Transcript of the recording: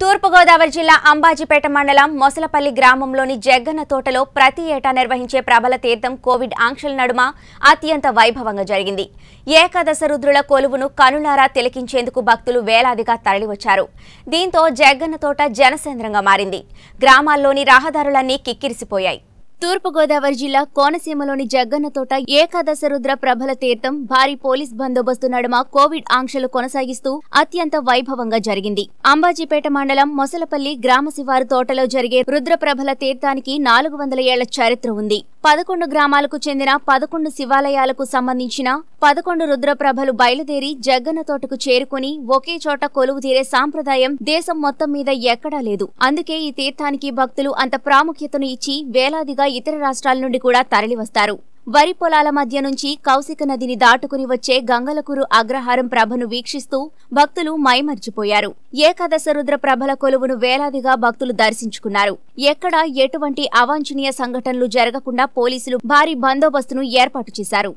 తూర్పుగోదావరి జిల్లా అంబాజీపేట మండలం మొసలపల్లి గ్రామంలోని జగ్గన్న తోటలో ప్రతి ఏటా నిర్వహించే ప్రబల తీర్థం కోవిడ్ ఆంక్షల నడుమ అత్యంత వైభవంగా జరిగింది. ఏకాదశ రుద్రుల కొలువును కనులారా తిలకించేందుకు భక్తులు వేలాదిగా తరలివచ్చారు. దీంతో జగ్గన్న తోట జనసేంద్రంగా మారింది. గ్రామాల్లోని రహదారులన్నీ కిక్కిరిసిపోయాయి. తూర్పుగోదావరి జిల్లా కోనసీమలోని జగ్గన్న తోట ఏకాదశ రుద్ర ప్రభల తీర్థం భారీ పోలీస్ బందోబస్తు నడుమ కోవిడ్ ఆంక్షలు కొనసాగిస్తూ అత్యంత వైభవంగా జరిగింది. అంబాజీపేట మండలం మొసలపల్లి గ్రామ శివారు తోటలో జరిగే రుద్ర ప్రభల తీర్థానికి నాలుగు వందల ఏళ్ళ చరిత్ర ఉంది. పదకొండు గ్రామాలకు చెందిన పదకొండు శివాలయాలకు సంబంధించిన పదకొండు రుద్రప్రభలు బయలుదేరి జగ్గన్న తోటకు చేరుకుని ఒకే చోట కొలువు తీరే సాంప్రదాయం దేశం మొత్తం మీద ఎక్కడా లేదు. అందుకే ఈ తీర్థానికి భక్తులు అంత ప్రాముఖ్యతను ఇచ్చి వేలాదిగా ఇతర రాష్ట్రాల నుండి కూడా తరలివస్తారు. వరి పొలాల మధ్య నుంచి కౌశిక నదిని దాటుకుని వచ్చే గంగలకురు అగ్రహారం ప్రభను వీక్షిస్తూ భక్తులు మైమర్చిపోయారు. ఏకాదశ రుద్ర ప్రభల కొలువును వేలాదిగా భక్తులు దర్శించుకున్నారు. ఎక్కడా ఎటువంటి అవాంఛనీయ సంఘటనలు జరగకుండా పోలీసులు భారీ బందోబస్తును ఏర్పాటు చేశారు.